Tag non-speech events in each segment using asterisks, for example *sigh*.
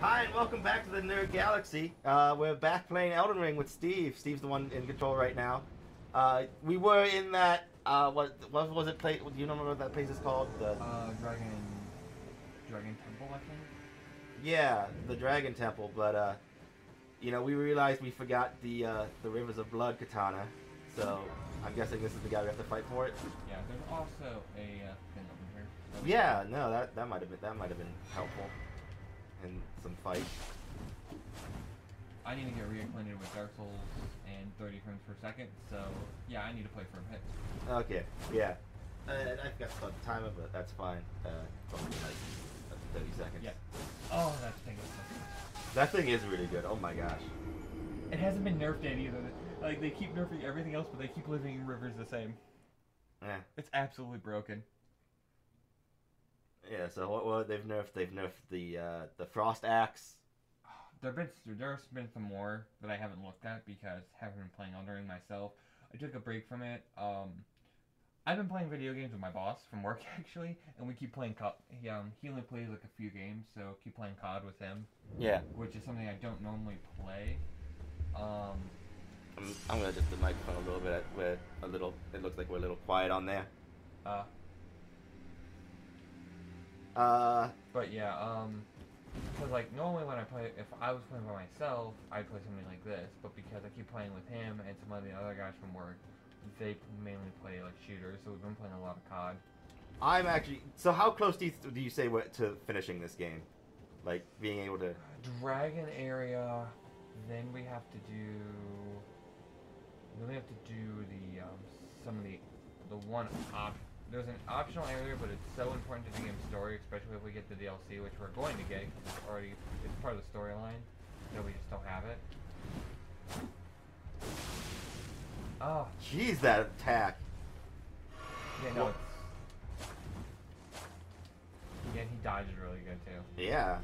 Hi, and welcome back to the Nerd Galaxy. Uh, we're back playing Elden Ring with Steve. Steve's the one in control right now. Uh, we were in that. Uh, what what was it? Place? Do you remember what that place is called? The Uh, Dragon. Dragon Temple, I think. yeah, the Dragon Temple. But uh, you know, we realized we forgot the uh, the Rivers of Blood katana. So I'm guessing this is the guy we have to fight for it. Yeah, there's also a uh, thing over here. Yeah, no, that that might have been that might have been helpful in some fight. I need to get reacquainted with Dark Souls and 30 frames per second, so yeah, I need to play for a bit. Okay, yeah. Uh, I forgot about the timer, but that's fine. Uh, probably like uh, 30 seconds. Yeah. Oh, that thing is so. That thing is really good. Oh my gosh. It hasn't been nerfed yet either. Like, they keep nerfing everything else, but they keep leaving rivers the same. Yeah. It's absolutely broken. Yeah. So what? What they've nerfed? They've nerfed the uh, the frost axe. There've been there's been some more that I haven't looked at because I haven't been playing Elden Ring myself. I took a break from it. Um, I've been playing video games with my boss from work *laughs* actually, and we keep playing COD. He um he only plays like a few games, so keep playing COD with him, Yeah. which is something I don't normally play. Um, I'm, I'm gonna adjust the microphone a little bit. We're a little. It looks like we're a little quiet on there. uh, Uh. but yeah, um, because like normally when I play, if I was playing by myself, I'd play something like this. But because I keep playing with him and some of the other guys from work, they mainly play like shooters. So we've been playing a lot of COD. I'm actually. So how close do you do you say we're to finishing this game? Like being able to. Dragon area, then we have to do. Then we have to do the um, some of the the one op. There's an optional area, but it's so important to the game's story, especially if we get the DLC, which we're going to get. it's already it's part of the storyline, that we just don't have it. Oh, Jeez, that attack. yeah, no, it's. Yeah, he dodges really good too. Yeah.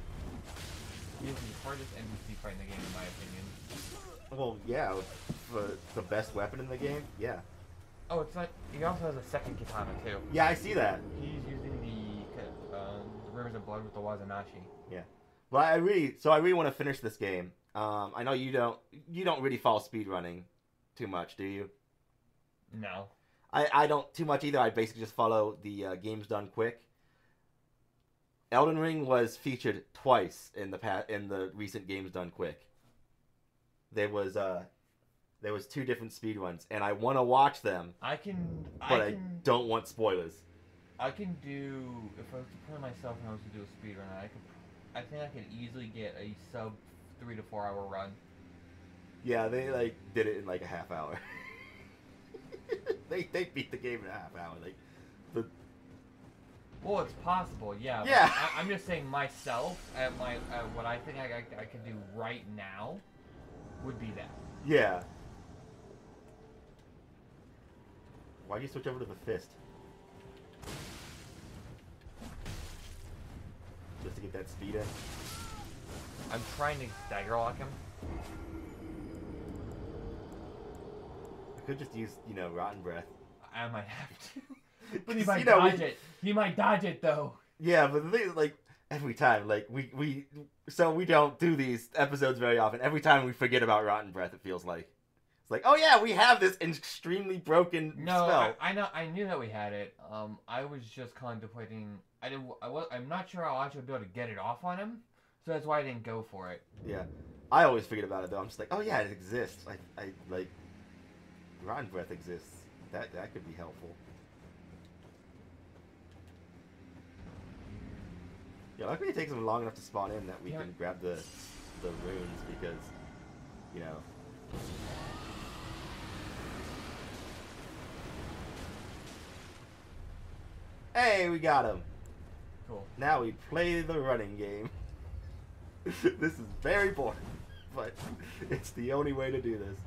He is the hardest NPC fight in the game, in my opinion. Well, yeah. For the best weapon in the game. Yeah. Oh, it's not. He also has a second katana too. Yeah, I see that. He's using the um, Rivers of Blood with the Wakizashi. Yeah, but I really, so I really want to finish this game. Um, I know you don't, you don't really follow speedrunning too much, do you? No. I, I don't too much either. I basically just follow the uh, games done quick. Elden Ring was featured twice in the pa- in the recent games done quick. There was uh, there was two different speedruns, and I want to watch them, I can. but I I, can. don't want spoilers. I can do. If I was to play myself and I was to do a speed run, I could. I think I could easily get a sub three to four hour run. Yeah, they like did it in like a half hour. *laughs* they they beat the game in a half hour. Like the Well, it's possible, yeah. Yeah. I, I'm just saying myself at my at what I think I, I, I could do right now would be that. yeah. Why'd you switch over to the fist? Just to get that speed in. I'm trying to dagger lock him. I could just use, you know, rotten breath. I might have to. *laughs* *laughs* But he might you know, we- dodge it. He might dodge it though. Yeah, but the thing is, like every time, like we we so we don't do these episodes very often. Every time we forget about rotten breath, it feels like it's like, oh yeah, we have this extremely broken No, spell. I, I know. I knew that we had it. Um, I was just contemplating. I didn't. I was. I'm not sure I'll actually be able to get it off on him. So that's why I didn't go for it. Yeah, I always forget about it though. I'm just like, oh yeah, it exists. I I like rotten breath exists. That that could be helpful. Yeah, luckily it takes them long enough to spawn in that we Yeah. can grab the the runes because you know Hey, we got him. Cool. Now we play the running game. *laughs* this is very boring, *laughs* but it's the only way to do this.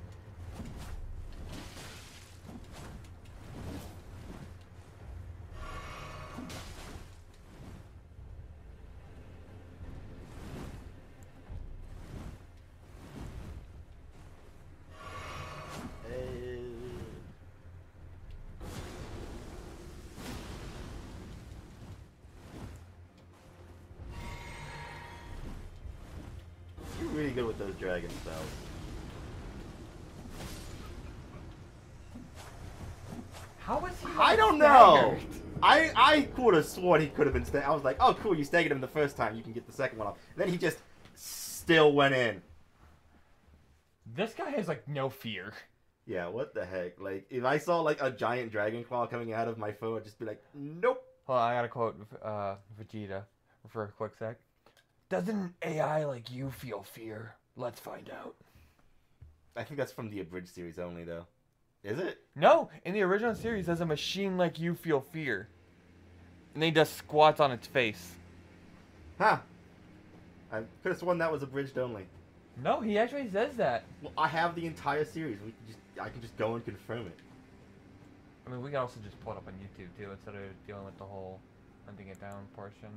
Sworn he could have been. Sta- I was like, oh cool, you staggered him the first time. You can get the second one off. Then he just still went in. This guy has like no fear. Yeah, what the heck? Like, if I saw like a giant dragon claw coming out of my foe, I'd just be like, nope. Hold on, I gotta quote uh, Vegeta for a quick sec. Doesn't an AI like you feel fear? Let's find out. I think that's from the abridged series only, though. Is it? No, in the original series, does a machine like you feel fear? And then he does squats on its face. Huh. I could have sworn that was abridged only. No, he actually says that. Well, I have the entire series. We can just, I can just go and confirm it. I mean, we can also just pull it up on YouTube too, instead of dealing with the whole hunting it down portion.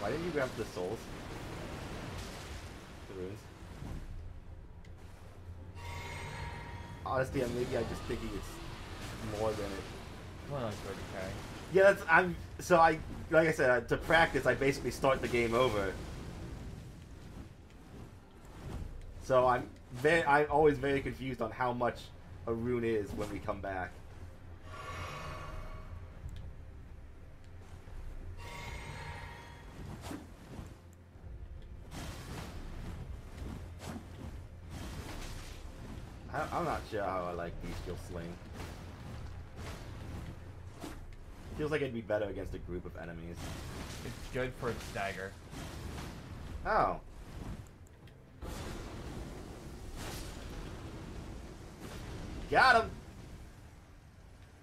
Why didn't you grab the souls? The runes. Honestly, maybe I'm just thinking it's more than it. Only like 30k. Yeah, that's I'm. So I, like I said, uh, to practice, I basically start the game over. So I'm very, I'm always very confused on how much a rune is when we come back. I, I'm not sure how I like Bestial Sling. Feels like it'd be better against a group of enemies. It's good for its stagger. Oh. Got him!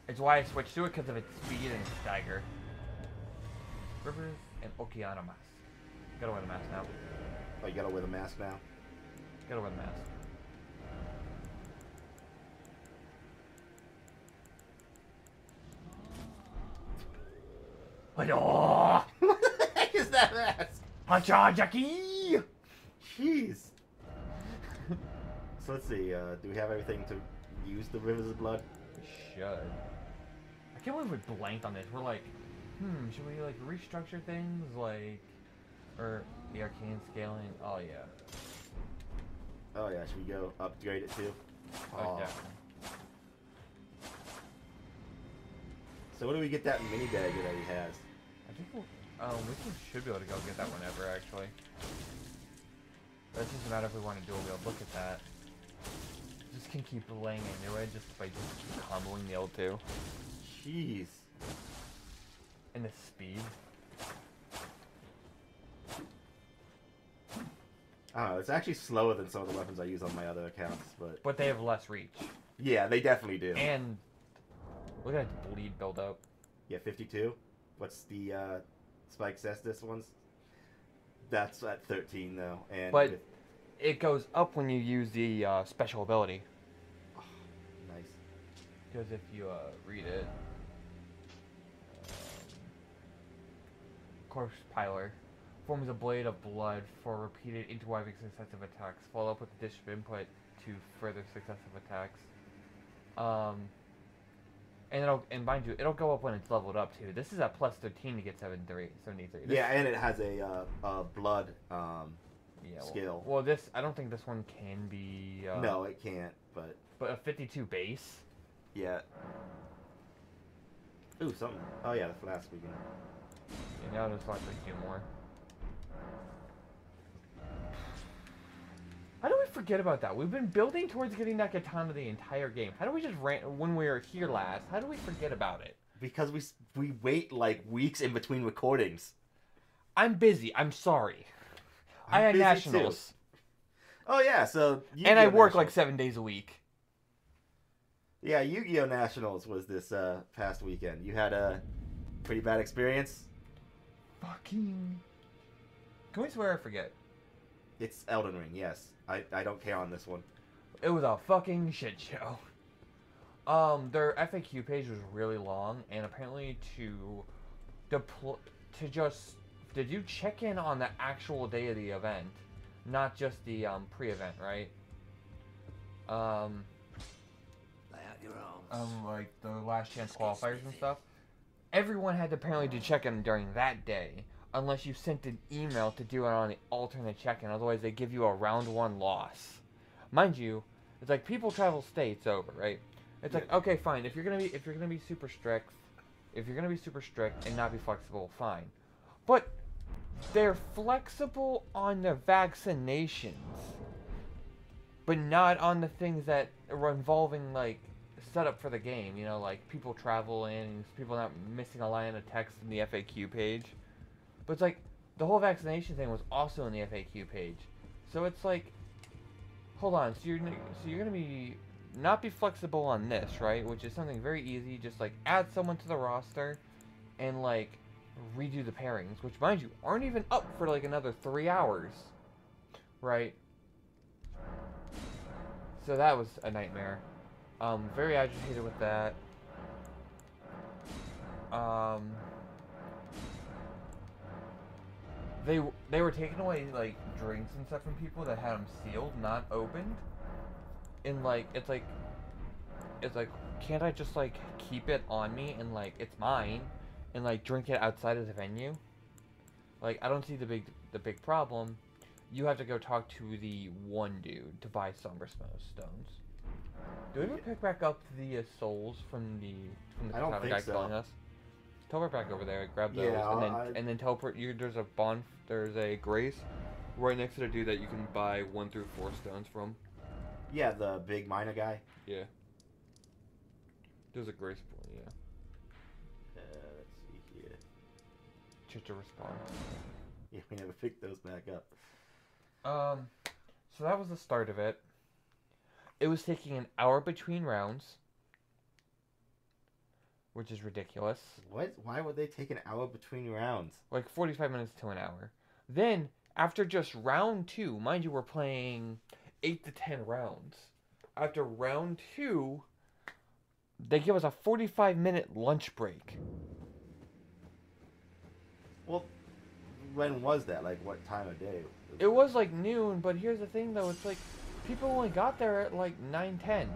It's why I switched to it because of its speed and stagger. Rivers and Okina Mask. Gotta wear the mask now. Oh, you gotta wear the mask now. Gotta wear the mask. Hacha! what the heck is that mask? Hacha Jackie! Jeez. *laughs* so let's see, uh, do we have everything to use the Rivers of Blood? We should. I can't believe we blanked on this. We're like, hmm, should we like restructure things like, or the arcane scaling? Oh yeah. Oh yeah, should we go upgrade it too? Oh, Aw. definitely. So what do we get that mini dagger that he has? I think we'll, um, we can, should be able to go get that whenever, actually. But it's just a matter if we want to do it, we'll look at that. Just can keep laying into it just by just keep comboing the L2. Jeez. And the speed. I don't know, it's actually slower than some of the weapons I use on my other accounts, but But they have less reach. yeah, they definitely do. And look at its bleed build up. Yeah, 52. What's the uh, Spike Cestus ones? That's at 13 though, and But- with- It goes up when you use the uh, special ability. *sighs* nice. Because if you uh, read it, um, Corpse Piler forms a blade of blood for repeated interweaving successive attacks. Follow up with a dish of input to further successive attacks. Um, and it'll and mind you, it'll go up when it's leveled up too. This is at plus thirteen to get 73. 73. This- Yeah, and it has a uh, uh, blood. Um, yeah. Well, skill. Well, this I don't think this one can be. Uh, no, it can't. But But a 52 base. yeah. Ooh, something. Oh yeah, the flask can. Yeah, now there's likely a few more. How do we forget about that? We've been building towards getting that katana the entire game. How do we just ran when we were here last? How do we forget about it? Because we we wait like weeks in between recordings. I'm busy. I'm sorry. I I'm had busy, too. nationals, Oh yeah, so and I Yu-Gi-Oh! work like seven days a week. Yeah, Yu-Gi-Oh! Nationals was this uh, past weekend. You had a pretty bad experience. Fucking. Can we swear I forget? It's Elden Ring. Yes, I I don't care on this one. It was a fucking shit show. Um, their FAQ page was really long, and apparently to deploy to just did you check in on the actual day of the event, not just the um, pre-event, right? Um, Lay out your arms. um, like the last chance qualifiers and stuff. everyone had to apparently to check-in during that day, unless you sent an email to do it on the alternate check-in. Otherwise, they give you a round one loss. Mind you, it's like people travel states over, right? It's like okay, fine. If you're gonna be if you're gonna be super strict, if you're gonna be super strict and not be flexible, fine. But they're flexible on the vaccinations, but not on the things that are involving like setup for the game. You know, like people travel traveling, people not missing a line of text in the FAQ page. But it's like the whole vaccination thing was also in the FAQ page, so it's like, hold on. So you're so you're gonna be not be flexible on this, right? Which is something very easy. Just like add someone to the roster, and like redo the pairings, which mind you aren't even up for like another three hours, right? So that was a nightmare. Um, very agitated with that. Um, they they were taking away like drinks and stuff from people that had them sealed, not opened. And like it's like it's like can't I just like keep it on me and like it's mine and like drink it outside of the venue? Like I don't see the big the big problem. You have to go talk to the one dude to buy Somber stones. Do we ever pick back up the uh, souls from the from the I don't think guy so. us? Teleport back over there, grab those, Yeah, and then I- and then teleport. You there's a bond, there's a grace right next to the dude that you can buy one through four stones from. Yeah, the big miner guy. Yeah. There's a grace point, yeah. Uh, let's see here. Just to respond. *laughs* Yeah, we never picked those back up. Um, so that was the start of it. It was taking an hour between rounds, which is ridiculous. What? Why would they take an hour between rounds? Like 45 minutes to an hour. Then, after just round two, mind you, we're playing 8 to 10 rounds. After round two, they give us a 45 minute lunch break. Well, when was that? Like, what time of day? It was like noon, but here's the thing though, it's like people only got there at like 9 10.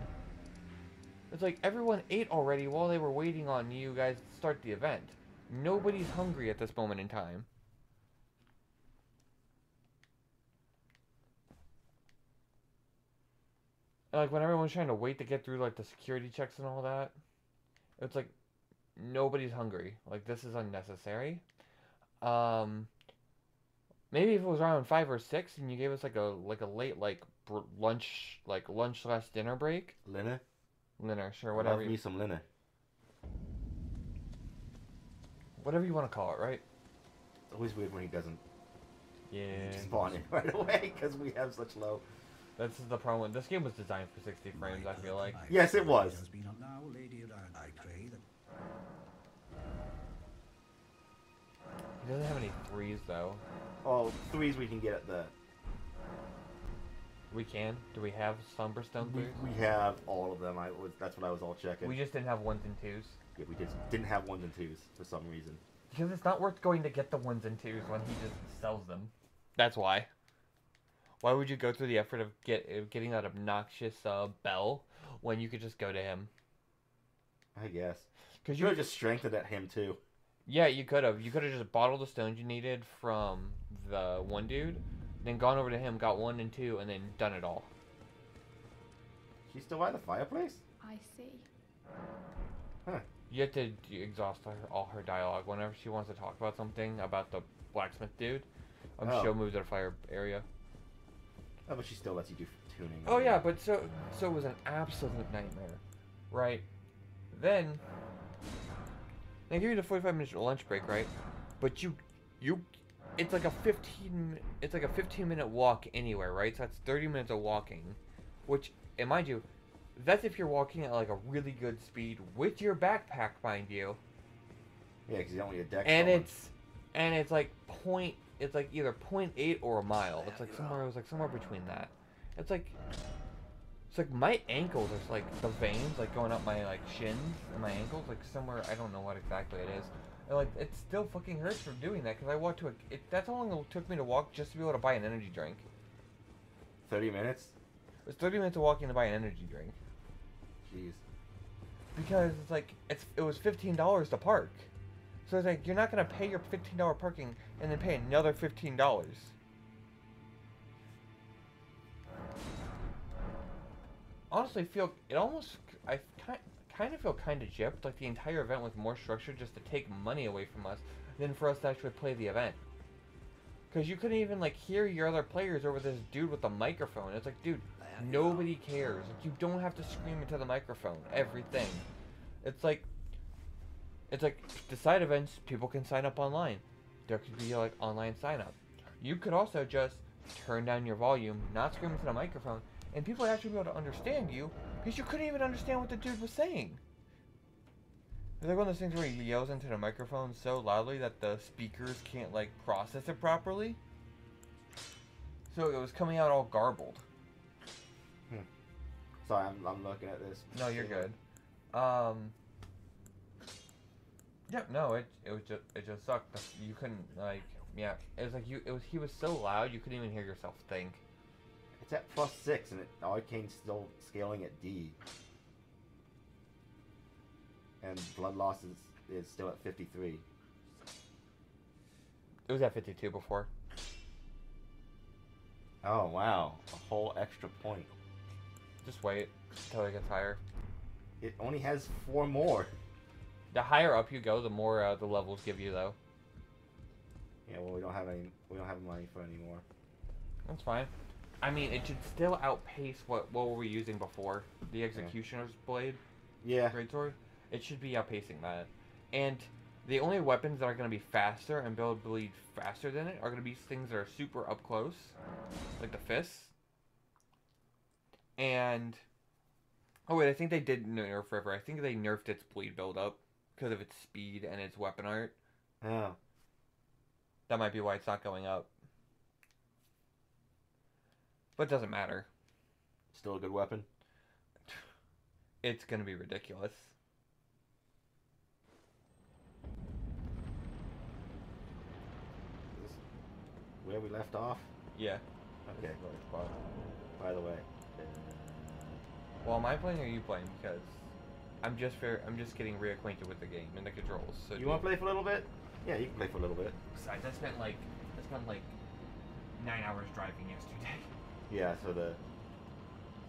It's like everyone ate already while they were waiting on you guys to start the event. Nobody's hungry at this moment in time. And, like when everyone's trying to wait to get through like the security checks and all that, it's like nobody's hungry. Like this is unnecessary. Um, maybe if it was around five or six and you gave us like a like a late like lunch like lunch slash dinner break, Linner? Dinner sure Whatever. whatever Love you, me some Linner. whatever you want to call it, right? It's always weird when he doesn't Yeah. *laughs* spawn in right away because we have such low. That's the problem. with- This game was designed for 60 frames. I feel like. Yes, it was. Has been up now, Lady I pray that He doesn't have any threes though. Oh, threes we can get at the. We can. Do we have Somberstone We, threes? we have all of them. I was. That's what I was all checking. We just didn't have ones and twos. yeah, we just didn't have ones and twos for some reason. Because it's not worth going to get the ones and twos when he just sells them. That's why. Why would you go through the effort of get of getting that obnoxious uh, bell when you could just go to him? I guess. Because You you could have just strengthened at him too. Yeah, you could have. You could have just bottled the stones you needed from the one dude, then gone over to him, got one and two, and then done it all. She's still by the fireplace. I see. Huh. You have to exhaust her, all her dialogue whenever she wants to talk about something about the blacksmith dude. Um, Oh. she'll move to the fire area. Oh, but she still lets you do tuning. Oh yeah, but so so it was an absolute nightmare, right? Then they give you the forty-five minute lunch break, right? But you you it's like a fifteen it's like a fifteen minute walk anywhere, right? So that's thirty minutes of walking, which and mind you, that's if you're walking at like a really good speed with your backpack, mind you, Yeah, because you don't need a deck. and it's and it's like point it's like either point eight or a mile. It's like somewhere it was like somewhere between that. It's like it's like my ankles are like the veins like going up my like shins and my ankles like somewhere I don't know what exactly it is. Like it still fucking hurts from doing that because I walked to a it, that's how long it took me to walk just to be able to buy an energy drink. thirty minutes. It was thirty minutes of walking to buy an energy drink Jeez. because it's like it's it was fifteen dollars to park. So it's like you're not gonna pay your fifteen dollar parking and then pay another fifteen dollars. Honestly, feel it almost I kind of feel kind of gypped. Like the entire event was more structured just to take money away from us than for us to actually play the event. Cause you couldn't even like hear your other players over this dude with the microphone. It's like, dude, nobody cares. Like you don't have to scream into the microphone. Everything. It's like it's like the side events people can sign up online. There could be like online sign up. You could also just turn down your volume, not scream into the microphone, and people would actually be able to understand you because you couldn't even understand what the dude was saying. It's like one of those things where he yells into the microphone so loudly that the speakers can't like process it properly. So it was coming out all garbled. Sorry, I'm, I'm looking at this. No, you're good. Um. Yep. no, it it was just it just sucked. You couldn't like yeah. It was like you it was he was so loud you couldn't even hear yourself think. It's at plus six, and it, Arcane's still scaling at D. And Blood Loss is, is still at 53. It was at 52 before. Oh, wow. A whole extra point. Just wait until it gets higher. It only has four more. The higher up you go, the more uh, the levels give you though. Yeah, well, we don't have any. We don't have money for any more. That's fine. I mean, it should still outpace what what were we using before the executioner's blade. Yeah. Great sword. It should be outpacing that. And the only weapons that are going to be faster and build bleed faster than it are going to be things that are super up close, like the fists. And oh wait, I think they did nerf River. I think they nerfed its bleed buildup because of its speed and its weapon art. Oh. That might be why it's not going up. But it doesn't matter. Still a good weapon. It's going to be ridiculous. This, where we left off. Yeah. Okay. This is where. By the way. Uh, well, am I playing or are you playing? Because I'm just fair. I'm just getting reacquainted with the game and the controls. So You want to play for a little bit? Yeah, you can play for a little bit. Besides, I spent like I spent like nine hours driving yesterday, *laughs* Yeah. So the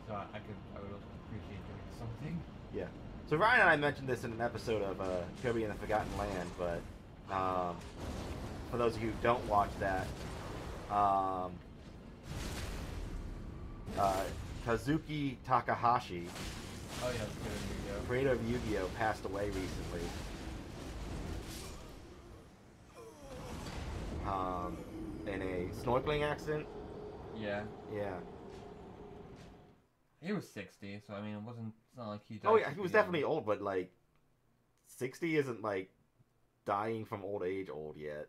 so I I could I would appreciate doing something. Yeah. So Ryan and I mentioned this in an episode of uh, Kirby and the Forgotten Land, but um, for those of you who don't watch that, um, uh, Kazuki Takahashi, Oh yeah, good creator of Yu-Gi-Oh, passed away recently. Um, in a snorkeling accident. Yeah, Yeah. he was 60, so I mean, it wasn't. It's not like he. Oh died yeah, he was young. definitely old, but like, sixty isn't like dying from old age old yet.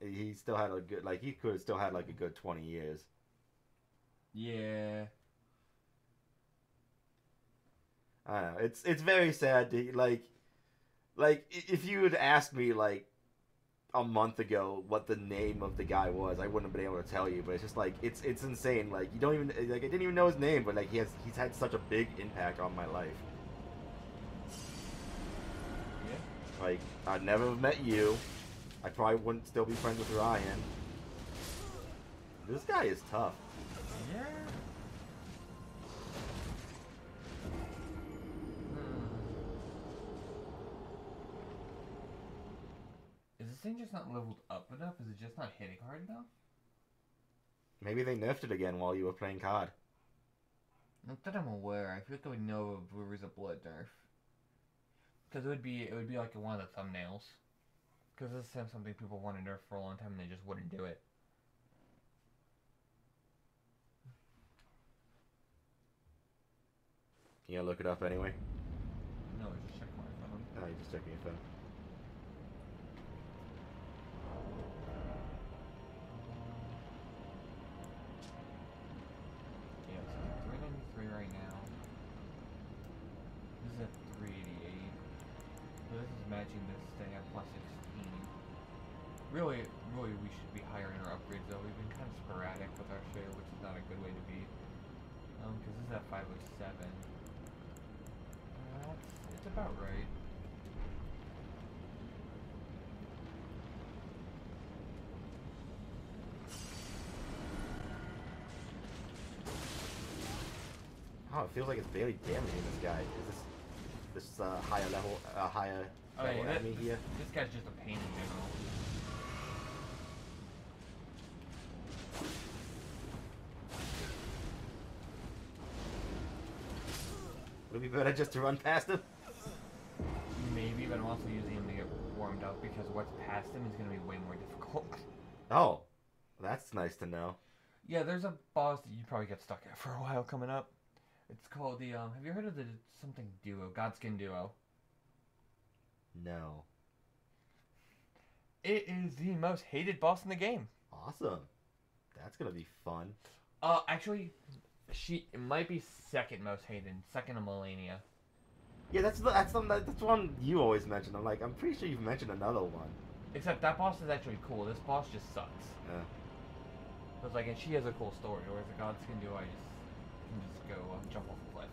He still had a good, like he could have still had like a good twenty years. Yeah. I don't know. It's it's very sad to like, like if you had asked me like a month ago what the name of the guy was, I wouldn't have been able to tell you. But it's just like it's it's insane. Like you don't even like I didn't even know his name, but like he has he's had such a big impact on my life. Yeah. Like I'd never have met you. I probably wouldn't still be friends with Ryan. This guy is tough. Yeah. Thing just not leveled up enough? Is it just not hitting hard enough? Maybe they nerfed it again while you were playing card. Not that I'm aware. I feel like I would know if there was a blood nerf. Because it would be it would be like one of the thumbnails. Because this is something people want to nerf for a long time and they just wouldn't do it. You gonna look it up anyway? No, I just checked my phone. Oh, you just checking your phone. this thing at plus 16. Really, really we should be higher in our upgrades though. We've been kind of sporadic with our share, which is not a good way to be. Um, because this is at 507. That's, it's about right. Oh, it feels like it's barely damaging this guy. Is this this uh, higher level, uh, higher Oh, yeah, that- enemy here? This guy's just a pain in general. Would it be better just to run past him? Maybe, but I'm also using him to get warmed up because what's past him is going to be way more difficult. Oh, that's nice to know. yeah, there's a boss that you probably get stuck at for a while coming up. It's called the, um, have you heard of the something duo, Godskin Duo? No. It is the most hated boss in the game. Awesome. That's gonna be fun. Uh, actually, she it might be second most hated, second to Malenia. Yeah, that's the, that's the, that's one you always mention. I'm like, I'm pretty sure you've mentioned another one. Except that boss is actually cool. This boss just sucks. Yeah. But like, and she has a cool story. Whereas the Godskin Duo, I just can just go uh, jump off a cliff.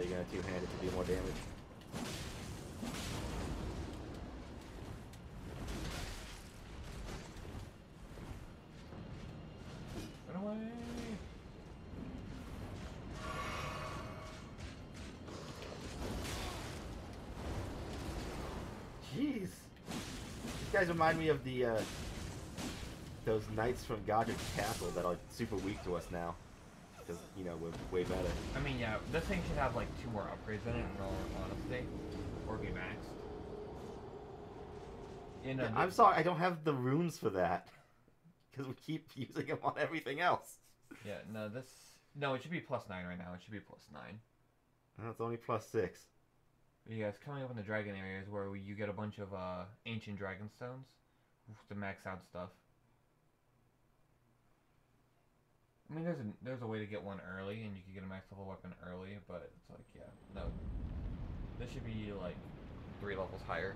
Are you gonna two hand it to do more damage? Run away! Jeez. These guys remind me of the uh, those knights from Godrick's Castle that are super weak to us now. Because you know we're way better. I mean, yeah, this thing should have like two more upgrades in it, in all honesty, or be maxed. In a, I'm sorry, I don't have the runes for that. *laughs* Because we keep *laughs* using them on everything else. yeah, no, this no, it should be plus nine right now. It should be plus nine. Oh, it's only plus six. Yeah, it's coming up in the dragon areas where you get a bunch of uh, ancient dragon stones to max out stuff. I mean, there's a there's a way to get one early, and you can get a max level weapon early, but it's like, yeah, no. This should be like three levels higher.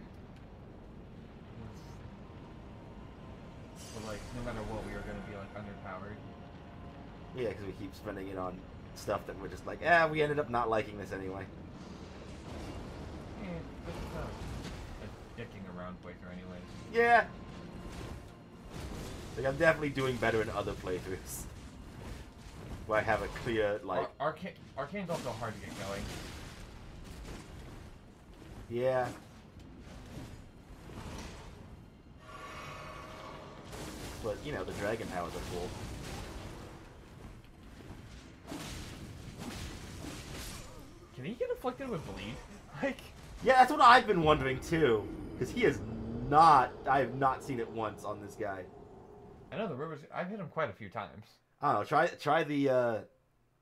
But like, no matter what, we are gonna be like underpowered. Yeah, because we keep spending it on stuff that we're just like, ah, we ended up not liking this anyway. Eh, this is not a dicking around playthrough, anyways. Yeah. Like I'm definitely doing better in other playthroughs. Where I have a clear like, Ar- Arcane Arcane's also hard to get going. yeah. But you know the dragon powers are cool. Can he get afflicted with bleed? *laughs* Like. Yeah, that's what I've been wondering too. Because he is not. I have not seen it once on this guy. I know the rivers. I've hit him quite a few times. I don't know. Try try the uh,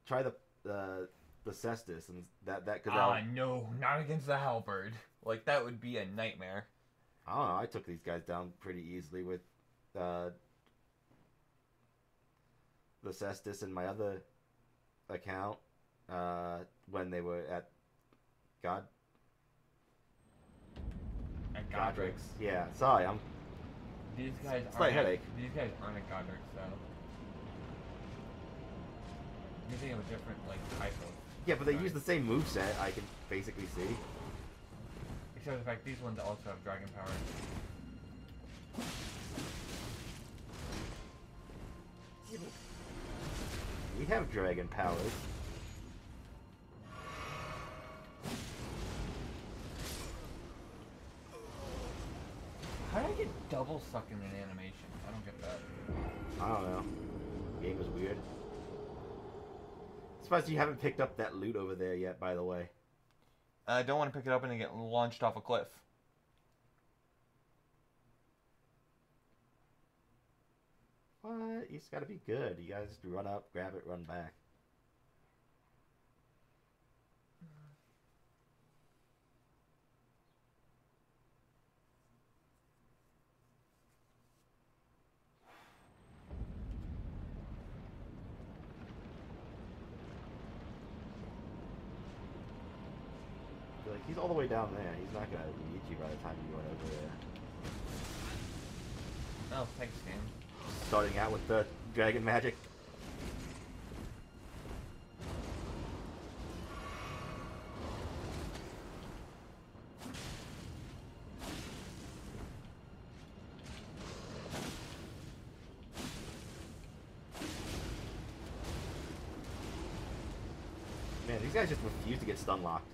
try the uh, the cestus and that that because Ah, no, not against the halberd. Like that would be a nightmare. I don't know. I took these guys down pretty easily with uh, the cestus and my other account uh, when they were at God At Godrick's. Godrick's. Yeah. Sorry, I'm. These guys Slight aren't. at- headache. These guys aren't at Godrick's though. You think of a different like type of. Yeah, but they use the same move set. I can basically see. Except the fact these ones also have dragon power. We have dragon powers. How did I get double sucking in animation? I don't get that. I don't know. The Game is weird. Surprised you haven't picked up that loot over there yet. By the way. I don't want to pick it up and get launched off a cliff. What? It's gotta be good. You gotta run up, grab it, run back. all the way down there. He's not gonna need you by the time you went over there. Oh, thanks, game. Starting out with the dragon magic. Man, these guys just refuse to get stun locked.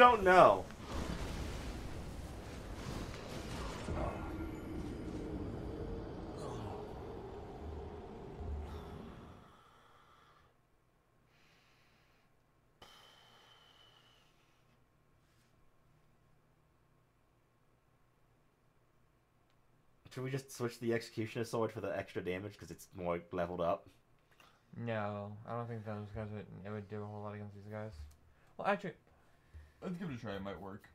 Don't know. Should we just switch the Executioner Sword for the extra damage because it's more leveled up? No, I don't think those guys would. It would do a whole lot against these guys. Well, actually, let's give it a try. It might work.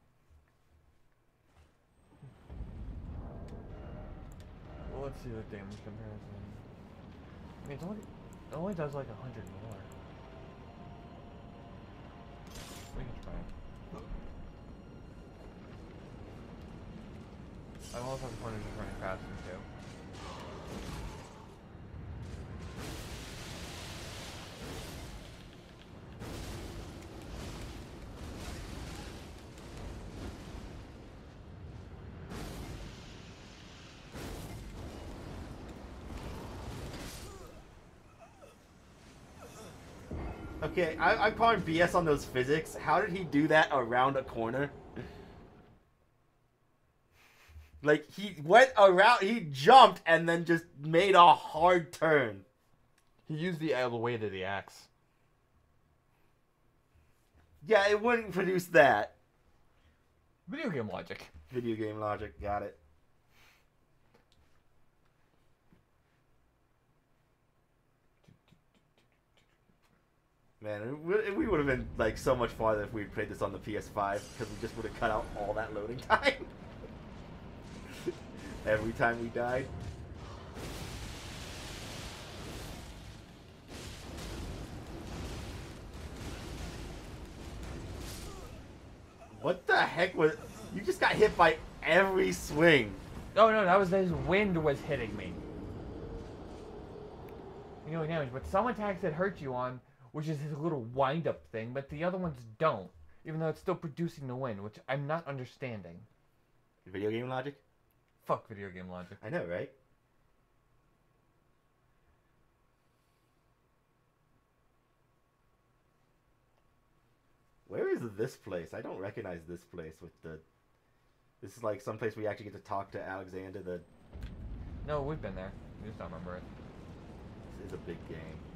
Well, let's see the damage comparison. I mean, only, it only does like a hundred more. We can try it. I almost have the of just running faster too. Okay, I, I'm calling BS on those physics. How did he do that around a corner? Like he went around, he jumped and then just made a hard turn. He used the uh, the weight of the axe. Yeah, it wouldn't produce that. Video game logic. Video game logic, got it. Man, we would have been like so much farther if we played this on the PS5 because we just would have cut out all that loading *laughs* time. Every time we died. What the heck was? You just got hit by every swing. Oh no, that was his wind was hitting me. You know damage, but some attacks that hurt you on, which is his little wind up thing, but the other ones don't. Even though it's still producing the wind, which I'm not understanding. Video game logic? Fuck video game logic. I know, right? Where is this place? I don't recognize this place with the. This is like some place we actually get to talk to Alexander. The No, we've been there. We just don't remember it. this is a big game.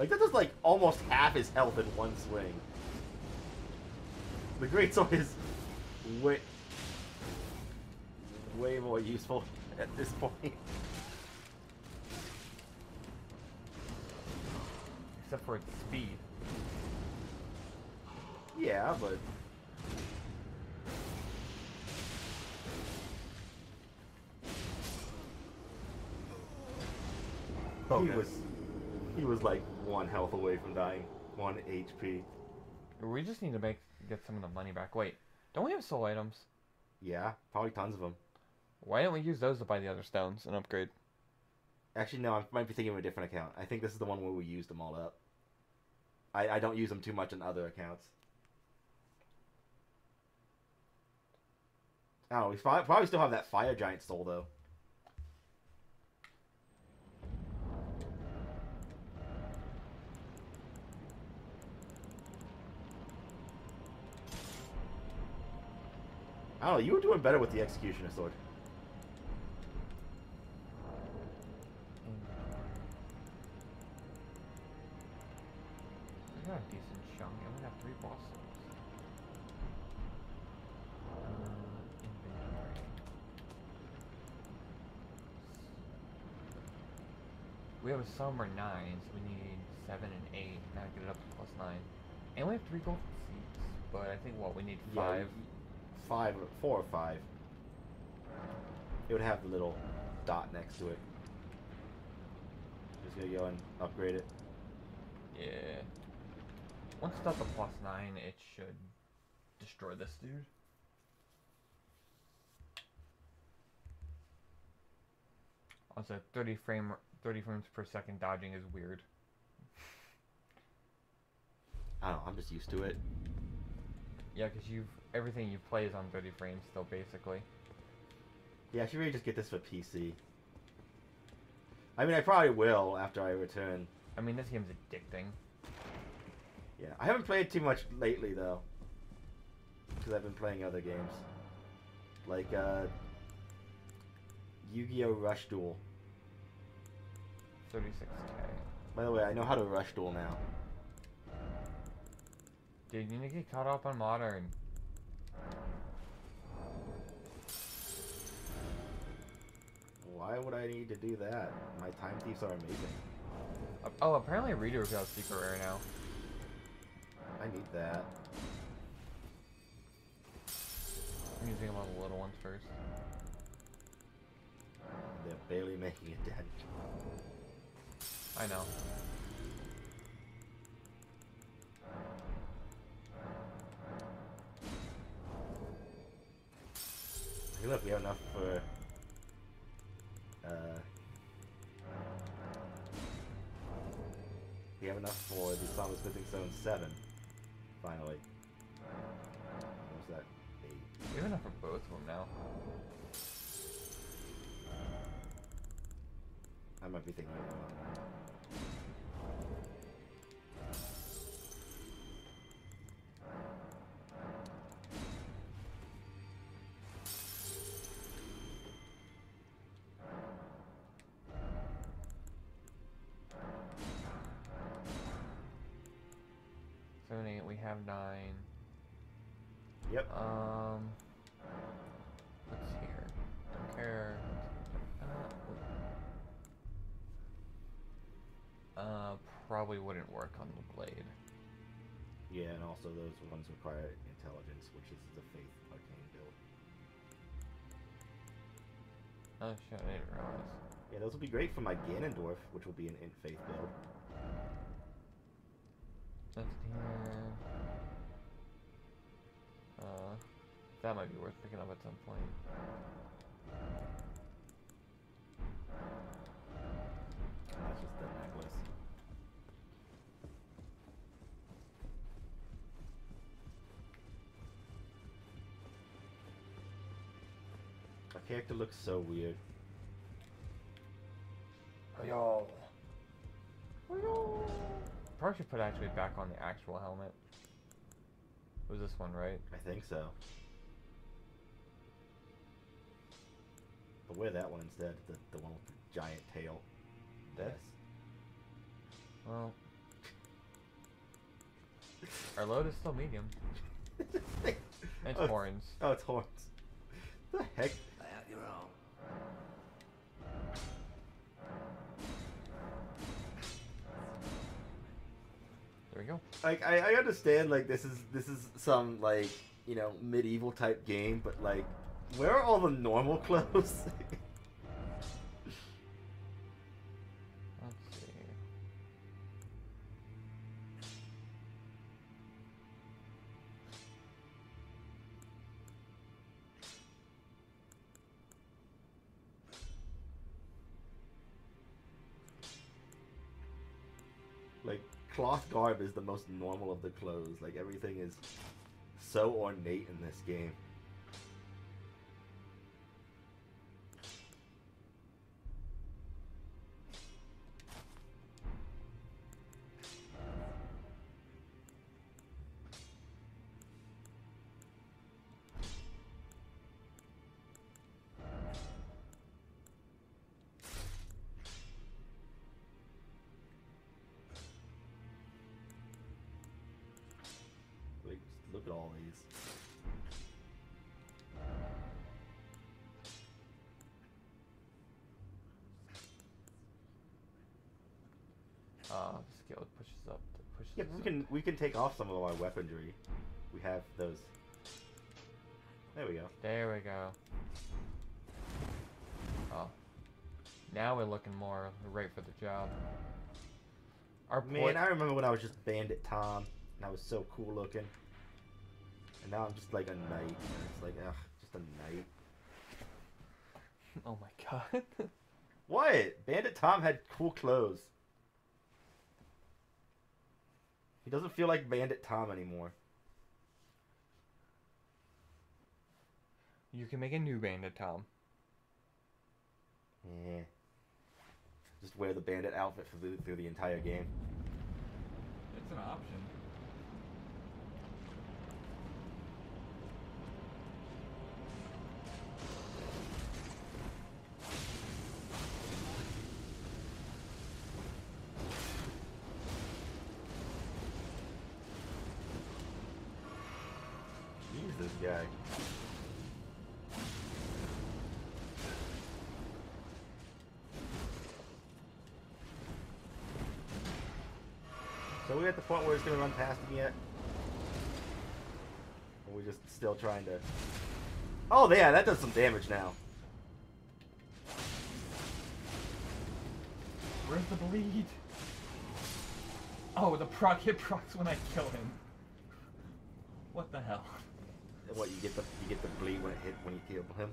Like that does like almost half his health in one swing. The great sword is way way more useful *laughs* at this point. Except for its speed. Yeah, but he was he was like one health away from dying, one HP. We just need to make get some of the money back. Wait, don't we have soul items? Yeah, probably tons of them. Why don't we use those to buy the other stones and upgrade? Actually, no, I might be thinking of a different account. I think this is the one where we used them all up. I, I don't use them too much in other accounts. Oh, we probably, probably still have that fire giant soul though. I don't know. You were doing better with the executioner sword. We got a decent chunk. and we have three boss souls. Uh, inventory. We have a somber nine, so we need seven and eight. Now get it up to plus nine. And we have three gold seats, but I think what we need Yeah, five. or four or five. It would have the little dot next to it. Just gonna go and upgrade it. Yeah. Once it's at the plus nine, it should destroy this dude. Also, 30 frame, 30 frames per second dodging is weird. I don't know. I'm just used to it. Yeah, because you've everything you play is on 30 frames still, basically. Yeah, I should really just get this for PC. I mean, I probably will after I return. I mean, this game's addicting. Yeah, I haven't played too much lately though, because I've been playing other games, like uh, Yu-Gi-Oh! Rush Duel. 36k. By the way, I know how to Rush Duel now. Dude, you need to get caught up on modern. Why would I need to do that? My time thieves are amazing. Oh, apparently Reader out secret rare now. I need that. I'm using them on the little ones first. They're barely making it dead. I know. Hey, look, we have enough for. Uh, we have enough for the Somber Smithing Stone 7. Finally. What was that? 8. We have enough for both of them now. I might be thinking of one. Have nine. Yep. Um, what's here? Don't care. Uh, uh, probably wouldn't work on the blade. Yeah, and also those ones require intelligence, which is the Faith Arcane build. Oh shit, I didn't realize. Yeah, those will be great for my Ganondorf, which will be an in Faith build. That might be worth picking up at some point. And that's just the necklace. My character looks so weird. Yo. Probably should put actually back on the actual helmet. It was this one, right? I think so. But wear that one instead, the, the one with the giant tail. This. Well, our load is still medium. *laughs* Oh, it's oh, horns. Oh, it's horns. The heck? Lay out your own. There we go. Like I, I understand like this is this is some like you know medieval type game, but like where are all the normal clothes? *laughs* Cloth garb is the most normal of the clothes. Like everything is so ornate in this game. We can we can take off some of our weaponry. We have those. There we go. There we go. Oh. Now we're looking more right for the job. Our Man, I remember when I was just Bandit Tom, and I was so cool looking. And now I'm just like a knight, and it's like, ugh, just a knight. *laughs* Oh my god. *laughs* What? Bandit Tom had cool clothes. He doesn't feel like Bandit Tom anymore. you can make a new bandit, Tom. Yeah. Just wear the bandit outfit for the, through the entire game. It's an option. At the point where it's gonna run past him yet? Or we just still trying to? Oh yeah, that does some damage now. Where's the bleed? Oh, the proc hit procs when I kill him. What the hell? What you get the you get the bleed when it hit when you kill him.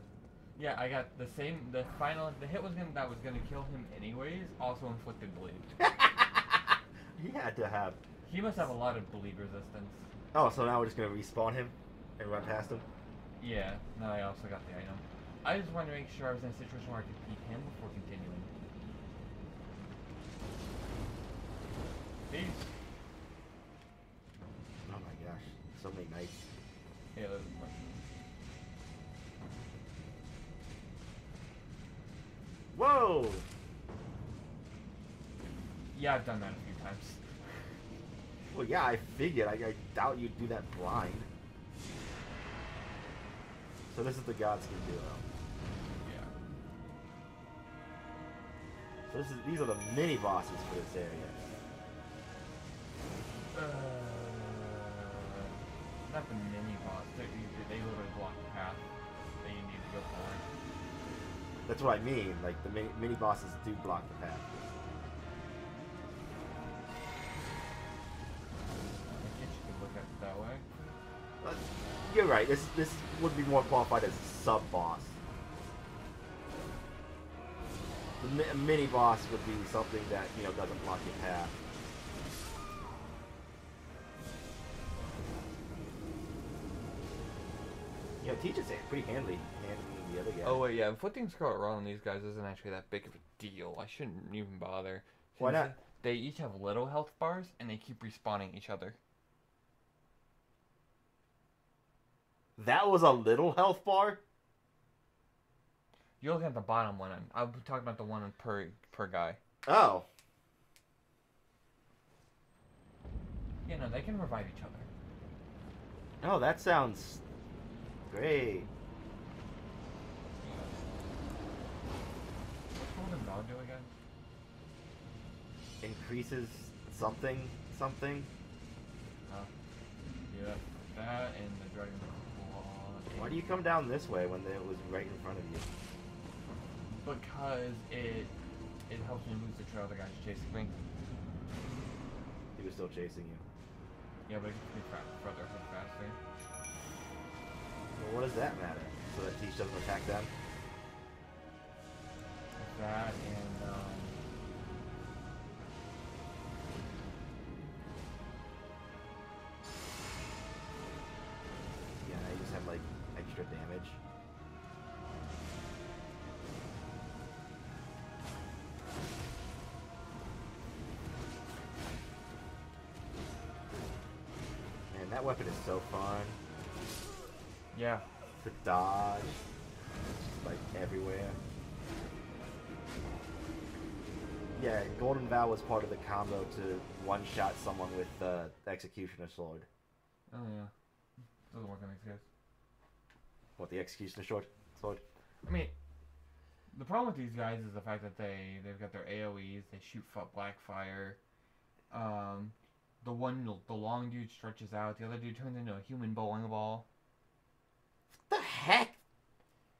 Yeah, I got the same. The final, the hit was gonna that was gonna kill him anyways. Also inflicted bleed. *laughs* he had to have. He must have a lot of bleed resistance. Oh, so now we're just gonna respawn him and run past him. Yeah. Now I also got the item. I just wanted to make sure I was in a situation where I could beat him before continuing. Peace. Oh my gosh, so many knights. Yeah, a. Whoa! Yeah, I've done that a few times. Well, yeah, I figured. I, I doubt you'd do that blind. So this is the Godskin duo. Yeah. So this is these are the mini bosses for this area. Uh, not the mini boss. They, they they literally block the path that you need to go forward. That's what I mean. Like the mini, mini bosses do block the path. You're right. This this would be more qualified as a sub boss. The mi- mini boss would be something that you know doesn't block your path. You know, teaches it pretty handily, the other guy. Oh wait, yeah, inflicting Scarlet Rot on these guys isn't actually that big of a deal. I shouldn't even bother. Why not? They each have little health bars, and they keep respawning each other. That was a little health bar. You're looking at the bottom one. I'm, I'm talking about the one per per guy. Oh, Yeah, no, they can revive each other. oh, that sounds great. What's Golden Dog do again? Increases something, something. Uh, yeah, that and the Dragon. Why do you come down this way when it was right in front of you? Because it it helps me lose the trail the guys chasing me. He was still chasing you. Yeah, but it gets me further faster. Well, what does that matter? So that Tiche doesn't attack them? That and um. Man, that weapon is so fun Yeah. to dodge. Just like everywhere. Yeah, Golden Vow was part of the combo to one-shot someone with the Executioner Sword. Oh yeah. Doesn't work on these guys. What, the Executioner Sword? Sword? I mean, the problem with these guys is the fact that they they've got their AOE's. They shoot black fire. Um, the one the long dude stretches out. The other dude turns into a human bowling ball. What the heck?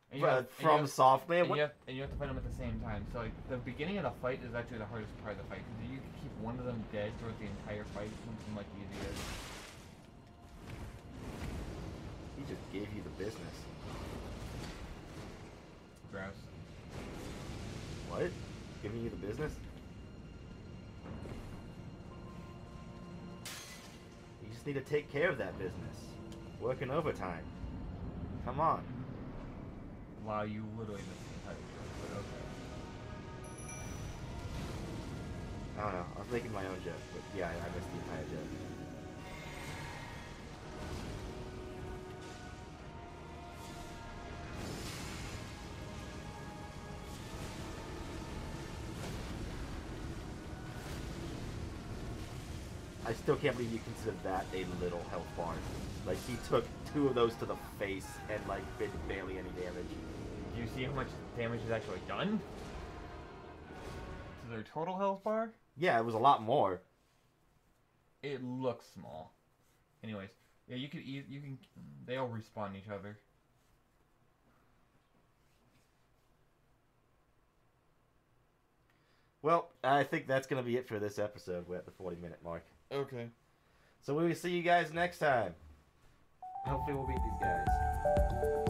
And you have- and you from have- Softman? and you, have, and you have to fight them at the same time. So like the beginning of the fight is actually the hardest part of the fight because you can keep one of them dead throughout the entire fight. It's much easier. He just gave you the business. Gross. What? Giving you the business? You just need to take care of that business. Working overtime. Come on. Wow, you literally missed the entire joke, but okay. I don't know. I was making my own joke, but yeah, I missed the entire joke. Still can't believe you consider that a little health bar. Like he took two of those to the face and like did barely any damage. Do you see how much damage is actually done? To their total health bar? Yeah, it was a lot more. It looks small. Anyways, yeah, you could eat. You can. They all respawn each other. Well, I think that's gonna be it for this episode. We're at the 40 minute mark. Okay. So we will see you guys next time. Hopefully we'll beat these guys.